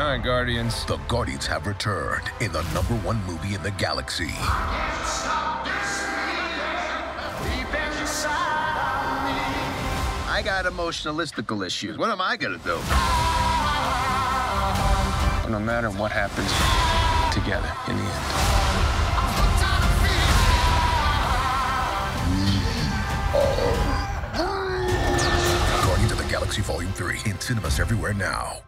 All right, Guardians. The Guardians have returned in the number one movie in the galaxy. I got emotionalistical issues. What am I gonna do? No matter what happens, together in the end. Guardians of the Galaxy Volume 3 in cinemas everywhere now.